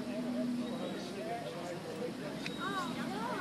Oh, no.